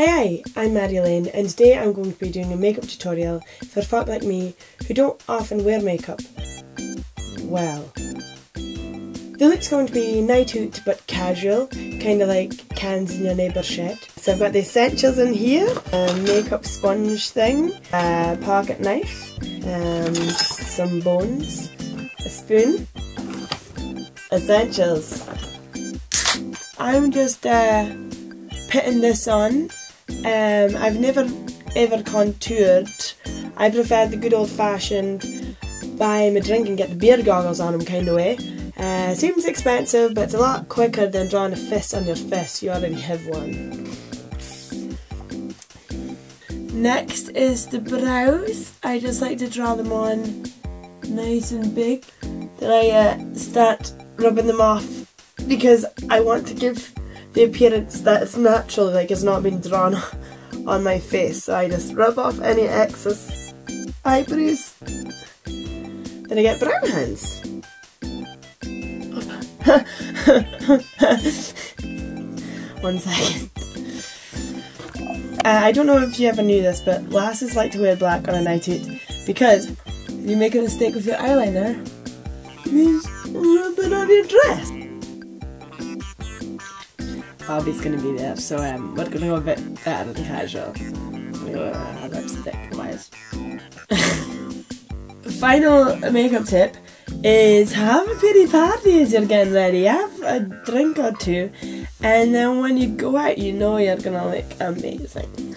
Hi, I'm Maddie and today I'm going to be doing a makeup tutorial for folk like me who don't often wear makeup. Well, the look's going to be night out but casual, kind of like cans in your neighbour's shed. So I've got the essentials in here, a makeup sponge thing, a pocket knife, um, some bones, a spoon, essentials. I'm just uh, putting this on um, I've never ever contoured. I prefer the good old fashioned buy him a drink and get the beer goggles on him kind of way. Uh, seems expensive, but it's a lot quicker than drawing a fist on your fist. You already have one. Next is the brows. I just like to draw them on nice and big. Then I uh, start rubbing them off because I want to give the appearance that is natural, like it's not been drawn on my face. So I just rub off any excess eyebrows. Then I get brown hands. One second. Uh, I don't know if you ever knew this, but lasses like to wear black on a night out because you make a mistake with your eyeliner, you rub it on your dress. Bobby's gonna be there, so um, we're gonna go bit better than casual. uh, lipstick wise. Final makeup tip is have a pretty party as you're getting ready. Have a drink or two, and then when you go out, you know you're gonna look amazing.